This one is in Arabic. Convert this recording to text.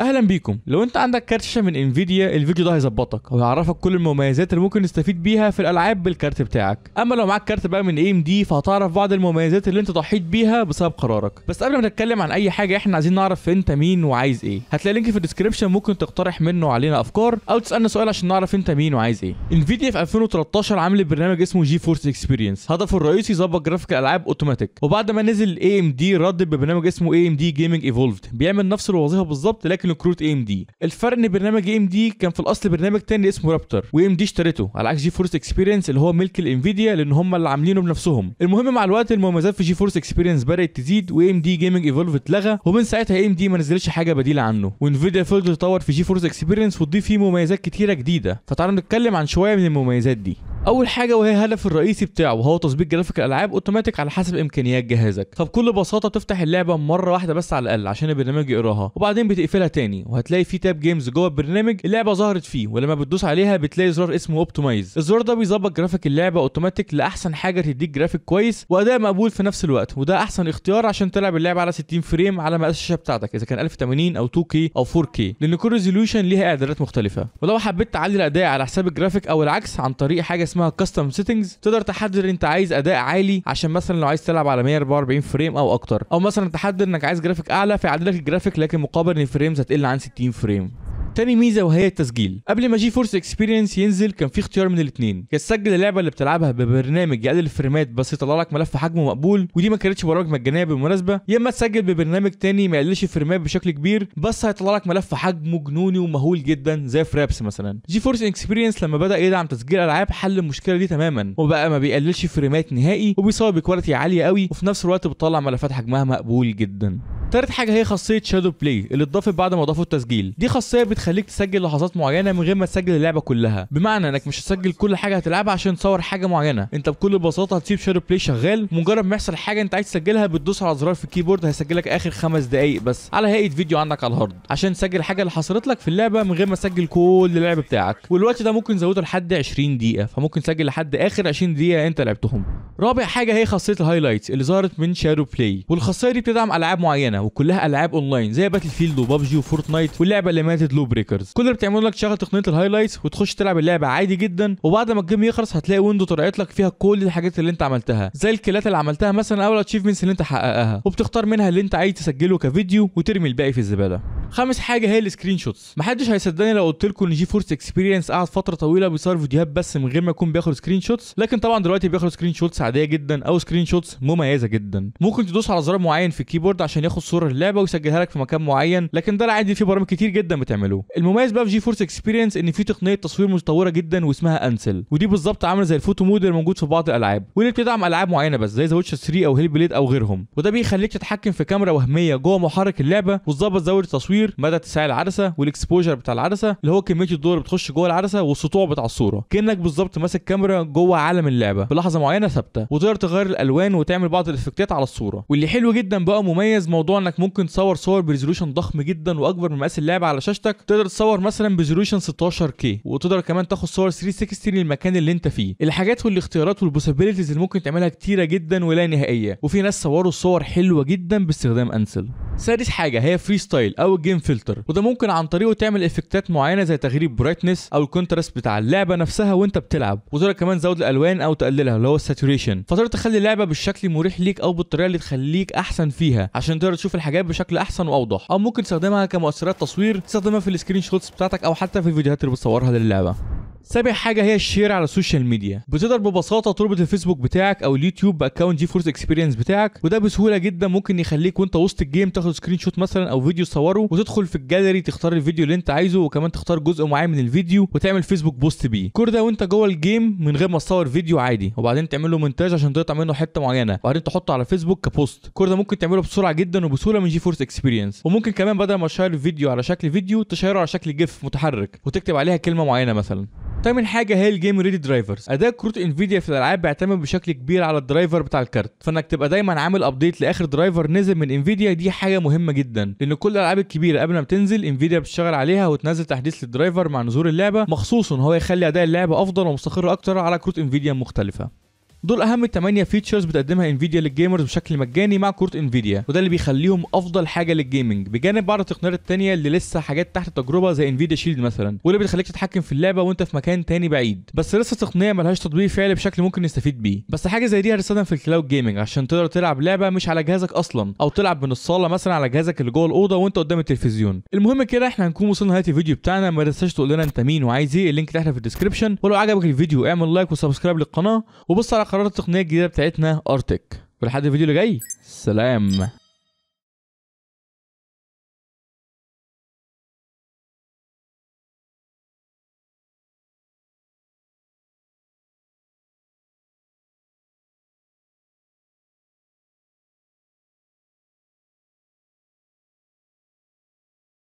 أهلا بيكم. لو أنت عندك كارت شاشه من Nvidia الفيديو ده هيظبطك. وهيعرفك كل المميزات اللي ممكن نستفيد بيها في الألعاب بالكارت بتاعك. أما لو معاك كارت بقى من AMD فهتعرف بعض المميزات اللي أنت ضحيت بيها بسبب قرارك. بس قبل ما نتكلم عن أي حاجة إحنا عايزين نعرف أنت مين وعايز إيه. هتلاقي link في ال description ممكن تقترح منه علينا أفكار أو تسألنا سؤال عشان نعرف أنت مين وعايز إيه. انفيديا في 2013 عملت برنامج اسمه GeForce Experience هدفه الرئيسي يظبط جرافيك الالعاب اوتوماتيك وبعد ما نزل AMD رد ببرنامج اسمه AMD Gaming Evolved بيعمل نفس الوظيفة بالظبط لكن لكروت AMD الفرق إن برنامج AMD كان في الأصل برنامج تاني اسمه Raptr و AMD اشترته على عكس GeForce Experience اللي هو ملك ال Nvidia لأن هم اللي عاملينه بنفسهم. المهم مع الوقت المميزات في GeForce Experience بدأت تزيد و AMD Gaming Evolved اتلغى ومن ساعتها AMD ما نزلتش حاجة بديلة عنه. و Nvidia فضلت تطور في GeForce Experience وتضيف فيه مميزات كتيرة جديدة. فتعالوا نتكلم عن شوية من المميزات دي. أول حاجة وهي الهدف الرئيسي بتاعه وهو تظبيط جرافيك الألعاب أوتوماتيك على حسب إمكانيات جهازك. فبكل بساطة تفتح اللعبة مرة واحدة بس على الأقل عشان البرنامج يقراها. وبعدين بتقفلها تاني وهتلاقي في tab Games جوه البرنامج اللعبة ظهرت فيه ولما بتدوس عليها بتلاقي زرار اسمه Optimize الزرار ده بيظبط جرافيك اللعبة أوتوماتيك لأحسن حاجة تديك جرافيك كويس وأداء مقبول في نفس الوقت وده أحسن اختيار عشان تلعب اللعبة على 60 frame على مقاس الشاشة بتاعتك إذا كان 1080 أو 2K أو 4K لأن كل resolution ليها إعدادات مختلفة. ولو حبيت تعلي الأداء على حساب الجرافيك أو العكس عن طريق حاجة اسمها custom settings تقدر تحدد أنت عايز أداء عالي عشان مثلا لو عايز تلعب على 144 frame أو أكتر. أو مثلا تحدد إنك عايز graphics أعلى فيعدل لك ال graphics لكن مقابل إن ال frames هتقل عن 60 frame. تاني ميزة وهي التسجيل. قبل ما GeForce Experience ينزل كان في اختيار من الاثنين يا تسجل اللعبة اللي بتلعبها ببرنامج يقلل ال frameات بس يطلع لك ملف حجمه مقبول ودي ما كانتش برامج مجانية بالمناسبة. يا إما تسجل ببرنامج تاني ما يقللش ال frameات بشكل كبير بس هيطلع لك ملف حجمه جنوني ومهول جدا زي Fraps مثلا. GeForce Experience لما بدأ يدعم تسجيل ألعاب حل المشكلة دي تماما. وبقى ما بيقللش frameات نهائي وبيصور ب quality عالية قوي وفي نفس الوقت بتطلع ملفات حجمها مقبول جدا. تالت حاجة هي خاصية ShadowPlay اللي اتضافت بعد ما اضافوا التسجيل. دي خاصية بتخليك تسجل لحظات معينة من غير ما تسجل اللعبة كلها. بمعنى انك مش هتسجل كل حاجة هتلعبها عشان تصور حاجة معينة. انت بكل بساطة هتسيب ShadowPlay شغال مجرد ما يحصل حاجة انت عايز تسجلها بتدوس على زرار في ال keyboard هيسجل لك آخر خمس دقائق بس. على هيئة فيديو عندك على ال hard عشان تسجل الحاجة اللي حصلت لك في اللعبة من غير ما تسجل كل اللعب بتاعك. والوقت ده ممكن تزوده لحد 20 دقيقة فممكن تسجل لحد آخر 20 دقيقة انت لعبتهم. رابع حاجة هي خاصية ال highlights اللي ظهرت من ShadowPlay والخاصية دي بتدعم ألعاب معينة. وكلها ألعاب اونلاين زي Battlefield وبابجي و Fortnite واللعبة اللي ماتت LawBreakers كل اللي بتعمله لك تشغل تقنية ال highlights وتخش تلعب اللعبة عادي جدا وبعد ما ال game يخلص هتلاقي window طلعت لك فيها كل الحاجات اللي أنت عملتها زي ال killات اللي عملتها مثلا أو ال achievements اللي أنت حققها وبتختار منها اللي أنت عايز تسجله كفيديو وترمي الباقي في الزبالة. خامس حاجة هي ال screenshots. محدش هيصدقني لو قلت لكم إن GeForce Experience قعد فترة طويلة بيصور فيديوهات بس من غير ما يكون بياخد screenshots. لكن طبعا دلوقتي بياخد screenshots عادية جدا أو screenshots مميزة جدا. ممكن تدوس على زرار معين في ال keyboard عشان ياخد صورة اللعبة ويسجلها لك في مكان معين لكن ده العادي في برامج كتير جدا بتعمله. المميز بقى في GeForce Experience إن في تقنية تصوير متطورة جدا واسمها Ansel ودي بالظبط عاملة زي ال photo mode اللي موجود في بعض الألعاب. واللي بتدعم ألعاب معينة بس زي The Witcher 3 أو Hellblade أو غيرهم. وده بيخليك تتحكم في كاميرا وهمية جوه محرك اللعبة وتظبط زاوية التصوير مدى اتساع العدسة وال exposure بتاع العدسة اللي هو كمية الضوء اللي بتخش جوه العدسة والسطوع بتاع الصورة. كأنك بالظبط ماسك كاميرا جوه عالم اللعبة في لحظة معينة ثابتة وتقدر تغير الألوان وتعمل بعض ال effectات على الصورة. واللي حلو جدا بقى مميز موضوع إنك ممكن تصور صور ب resolution ضخم جدا وأكبر من مقاس اللعبة على شاشتك تقدر تصور مثلا ب resolution 16K وتقدر كمان تاخد صور 360 للمكان اللي أنت فيه. الحاجات والاختيارات وال possibilities اللي ممكن تعملها كتيرة جدا ولا نهائية. وفي ناس صوروا صور حلوة جدا باستخدام Ansel. سادس حاجة هي Freestyle أو ال game filter وده ممكن عن طريقه تعمل effectات معينة زي تغيير ال brightness أو ال contrast بتاع اللعبة نفسها وأنت بتلعب. وتقدر كمان تزود الألوان أو تقللها اللي هو ال saturation فتقدر تخلي اللعبة بالشكل مريح ليك أو بالطريقة اللي تخليك أحسن فيها عشان تقدر تشوف الحاجات بشكل أحسن وأوضح. أو ممكن تستخدمها كمؤثرات تصوير تستخدمها في ال screenshots بتاعتك أو حتى في الفيديوهات اللي بتصورها للعبة. سابع حاجة هي ال share على ال social media. بتقدر ببساطة تربط الفيسبوك بتاعك أو اليوتيوب ب account GeForce Experience بتاعك وده بسهولة جدا ممكن يخليك وأنت وسط ال game تاخد screenshot مثلا أو فيديو تصوره وتدخل في الجاليري تختار الفيديو اللي أنت عايزه وكمان تختار جزء معين من الفيديو وتعمل Facebook post بيه. كل ده وأنت جوه ال game من غير ما تصور فيديو عادي وبعدين تعمل له مونتاج عشان تقطع منه حتة معينة وبعدين تحطه على فيسبوك ك post كل ده ممكن تعمله بسرعة جدا وبسهولة من GeForce Experience وممكن كمان بدل ما ت share الفيديو على شكل فيديو ت shareه على شكل GIF متحرك وتكتب عليها كلمة معينة مثلا. تامن حاجة هي ال Game Ready drivers اداء كروت إنفيديا في الألعاب بيعتمد بشكل كبير على ال driver بتاع الكارت. فإنك تبقى دايما عامل update لآخر driver نزل من إنفيديا دي حاجة مهمة جدا. لأن كل الألعاب الكبيرة قبل ما بتنزل إنفيديا بتشتغل عليها وتنزل تحديث لل driver مع نزول اللعبة مخصوص ان هو يخلي اداء اللعبة أفضل ومستقر أكتر على كروت إنفيديا مختلفة. دول أهم 8 features بتقدمها انفيديا لل gamers بشكل مجاني مع كروت انفيديا وده اللي بيخليهم أفضل حاجة لل gaming بجانب بعض التقنيات التانية اللي لسه حاجات تحت التجربة زي Nvidia Shield مثلا واللي بتخليك تتحكم في اللعبة وأنت في مكان تاني بعيد. بس لسه تقنية ملهاش تطبيق فعلي بشكل ممكن نستفيد بيه. بس حاجة زي دي هتستخدم في ال cloud gaming عشان تقدر تلعب لعبة مش على جهازك أصلا أو تلعب من الصالة مثلا على جهازك اللي جوه الأوضة وأنت قدام التلفزيون. المهم كده إحنا هنكون وصلنا لنهاية الفيديو بتاعنا. ما تنساش تقول لنا أنت مين وعايز إيه. ال link تحت في ال description ولو عجبك الفيديو اعمل like و subscribe للقناة. وبص على قرارات التقنية الجديدة بتاعتنا ارتك ولحد الفيديو اللي جاي سلام.